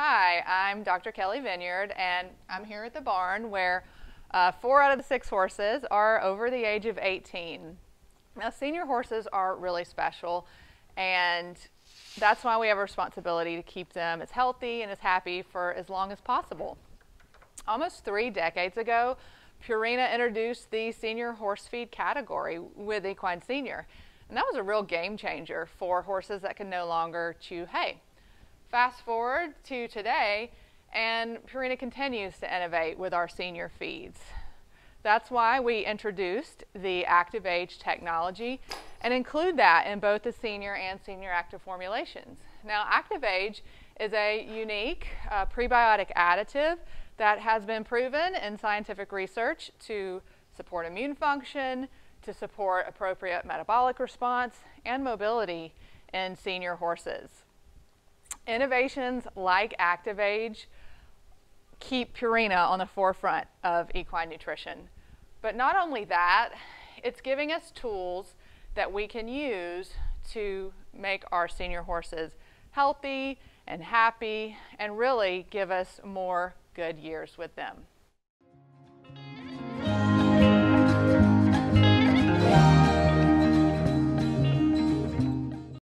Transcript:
Hi, I'm Dr. Kelly Vineyard, and I'm here at the barn where uh, four out of the six horses are over the age of 18. Now, senior horses are really special, and that's why we have a responsibility to keep them as healthy and as happy for as long as possible. Almost three decades ago, Purina introduced the senior horse feed category with Equine Senior, and that was a real game changer for horses that can no longer chew hay. Fast forward to today, and Purina continues to innovate with our senior feeds. That's why we introduced the Active Age technology and include that in both the senior and senior active formulations. Now, Active Age is a unique uh, prebiotic additive that has been proven in scientific research to support immune function, to support appropriate metabolic response, and mobility in senior horses. Innovations like ActiveAge keep Purina on the forefront of equine nutrition. But not only that, it's giving us tools that we can use to make our senior horses healthy and happy and really give us more good years with them.